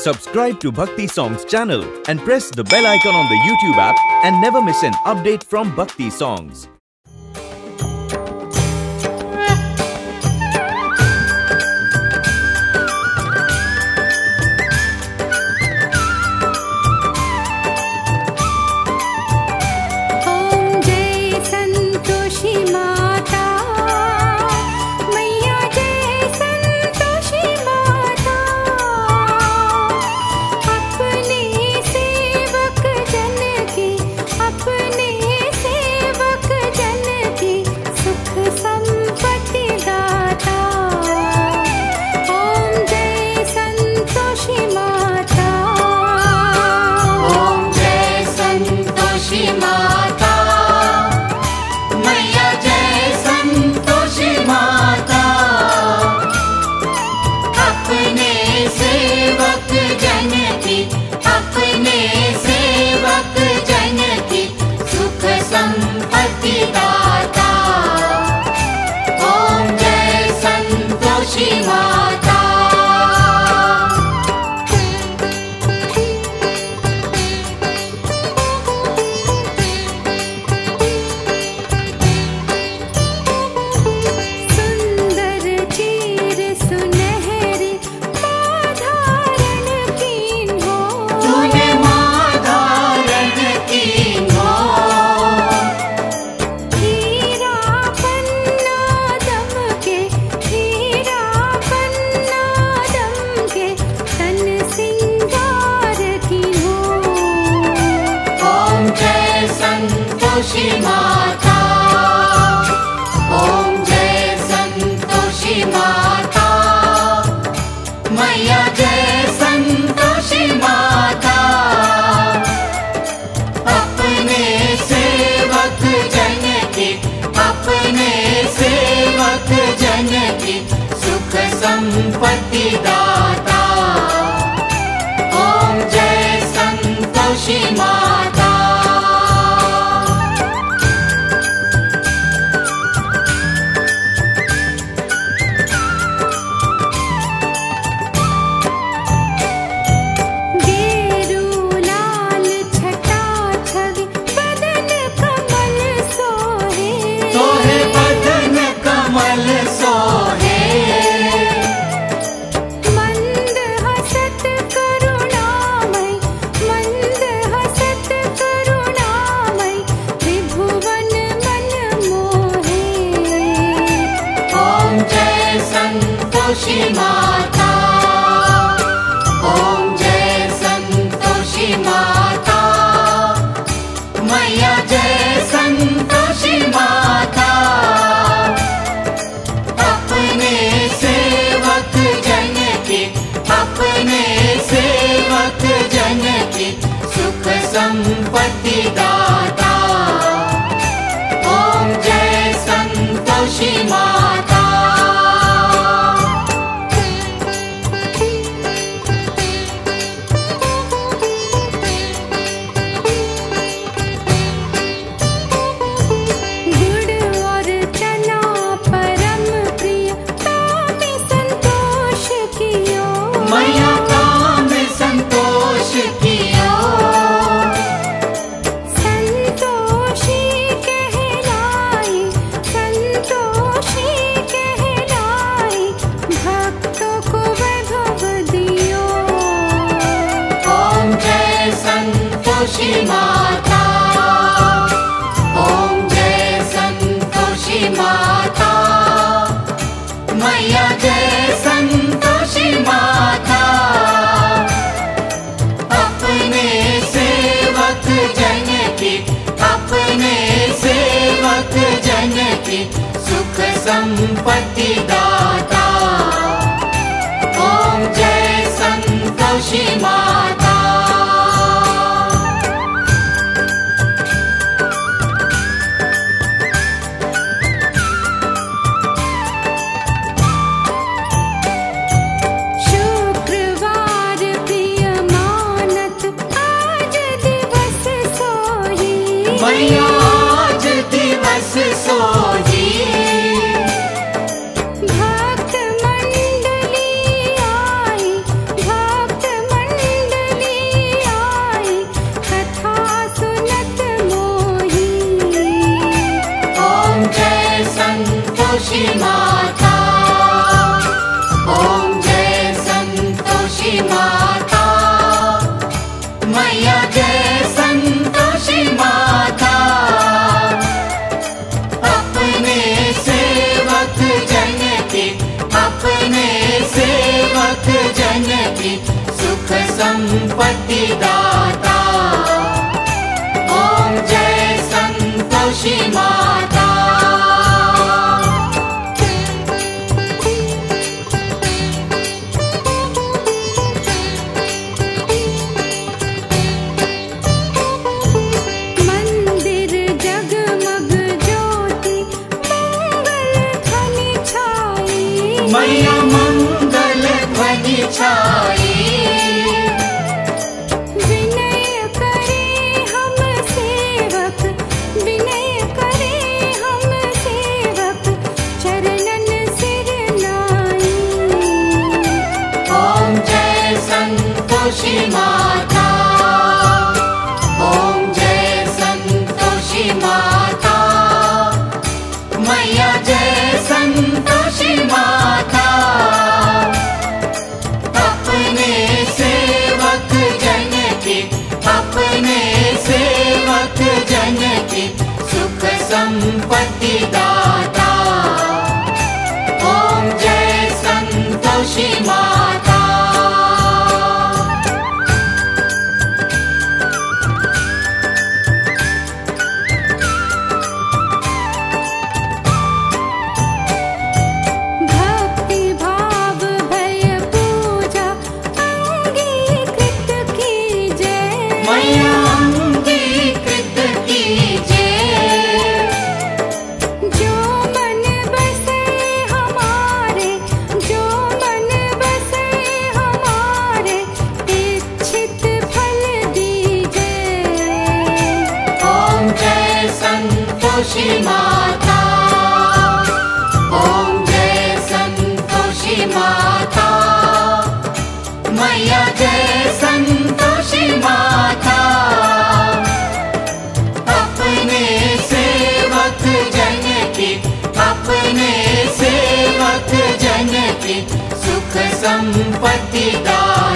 Subscribe to Bhakti Songs channel and press the bell icon on the YouTube app and never miss an update from Bhakti Songs. सेवक जनकी सुख सम्पत्ति संतोषी माता ॐ जय संतोषी माता मैया जय संतोषी माता अपने सेवक जन अपने सेवक जन सुख संपत्ति दाता ओम जय संतोषी माता ॐ जय सन्तोषि संतोषी माता ॐ जय संतोषी माता मैया जय संतोषी माता अपने सेवक जन अपने सेवक जन सुख संपत्ति दा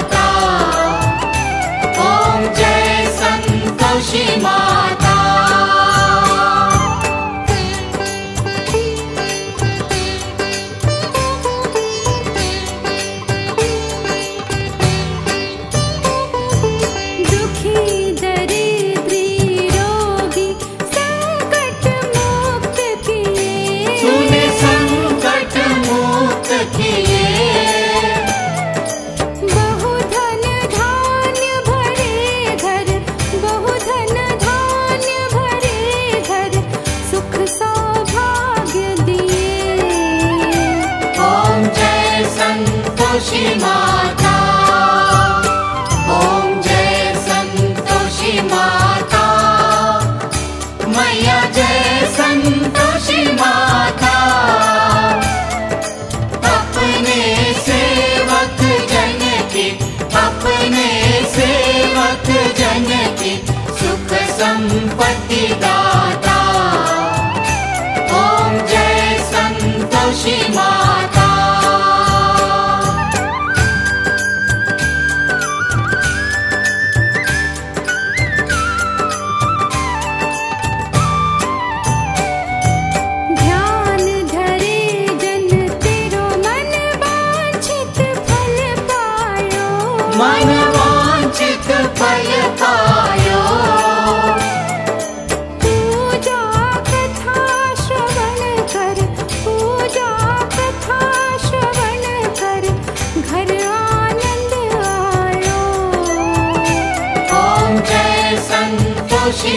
Mama.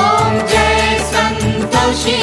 ॐ जय सन्तोषि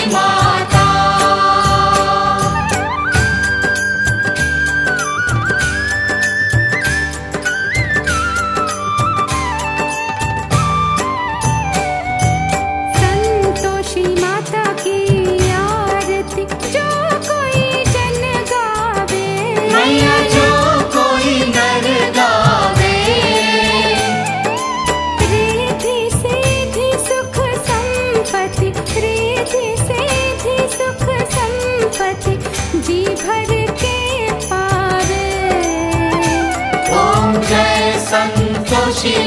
Gucci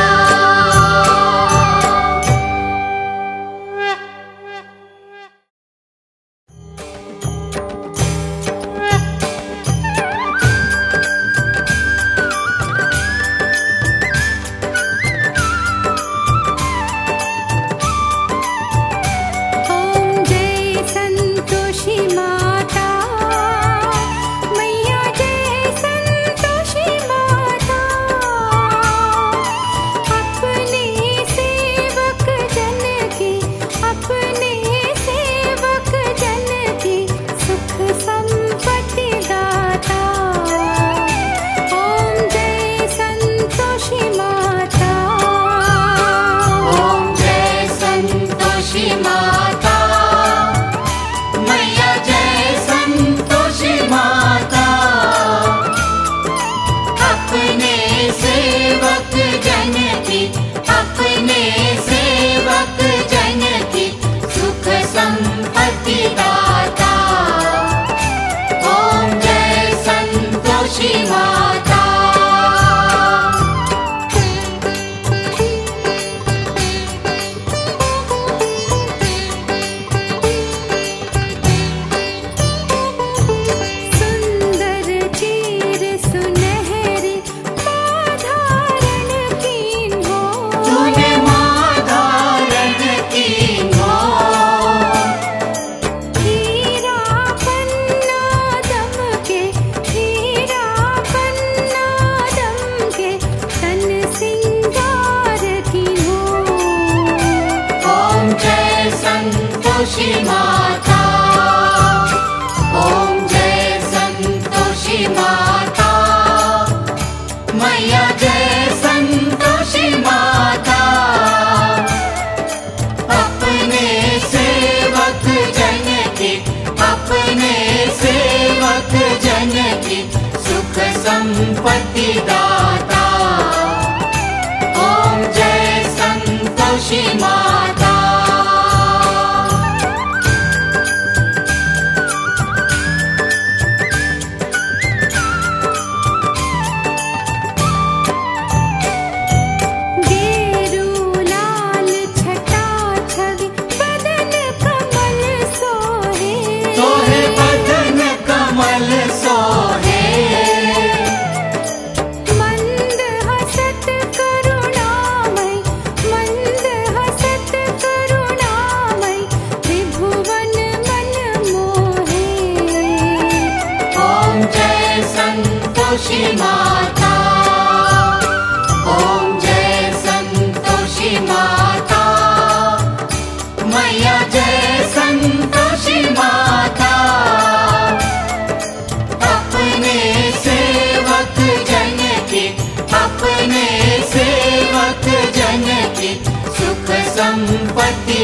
संपत्ति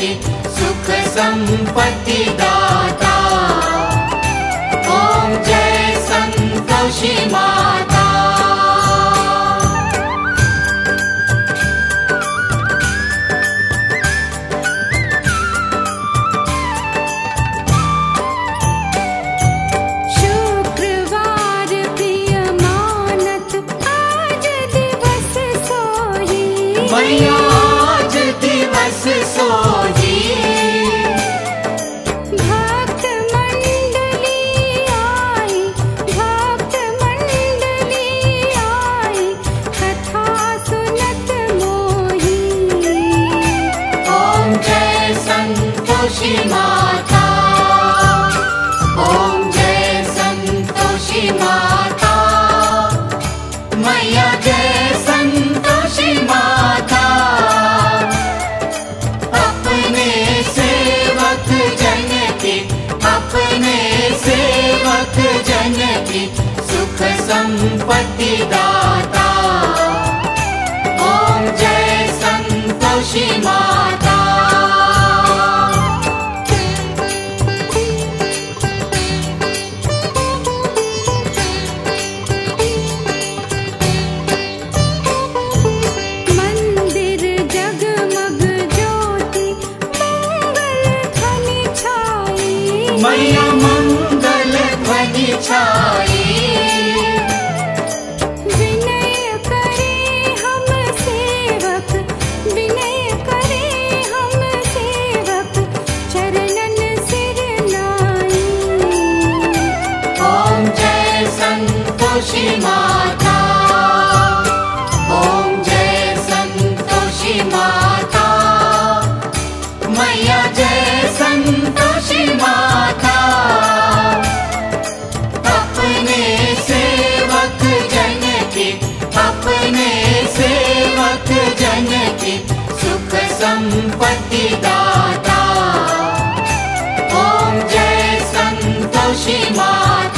सुख सम्पत्ति दातां जय सन्तोषीमा अपने सेवक की सुख संपत्ति दाता ओम जय संतोषी माता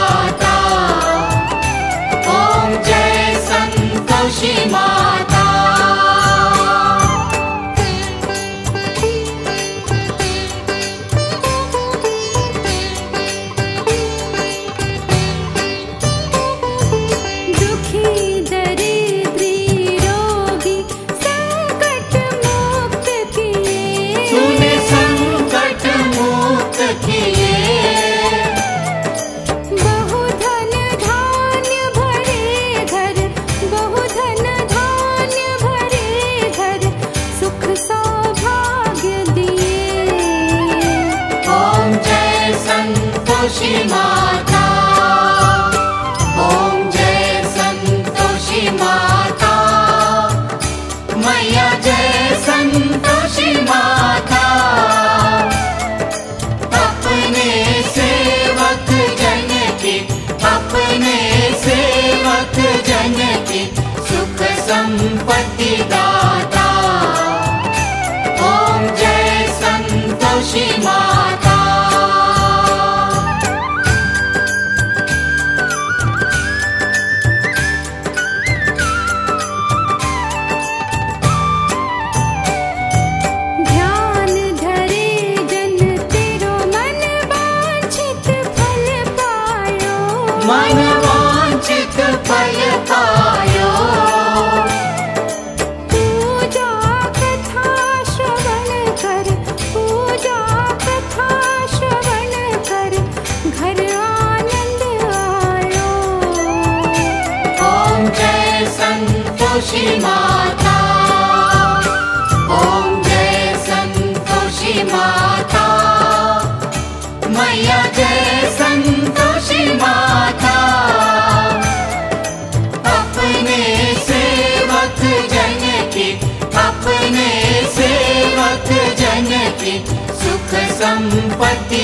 सुख सम्पत्ति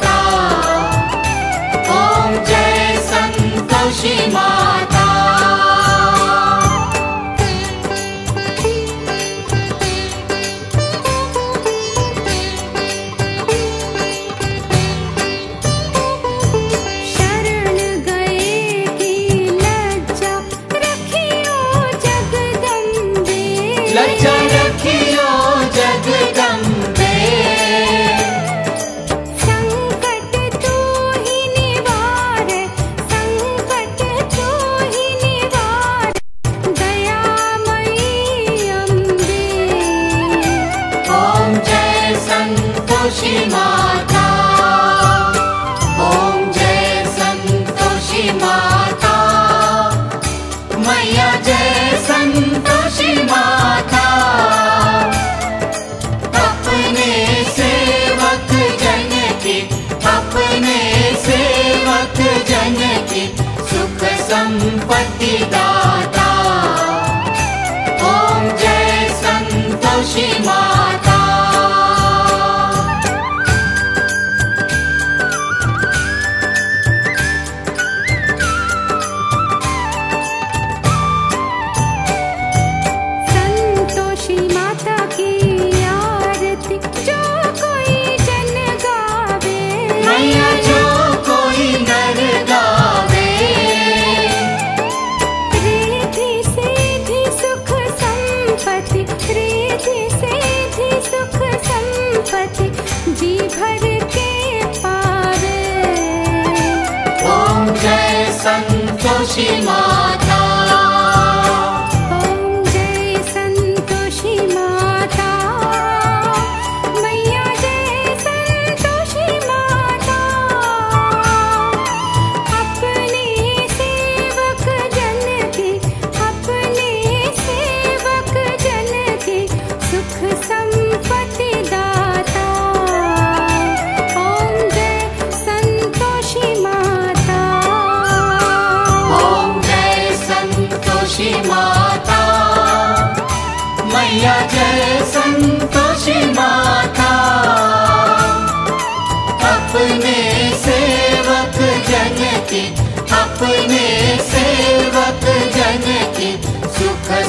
जय च सन्तषिमा दाता ओम जय संतोषी मा Hiroshima.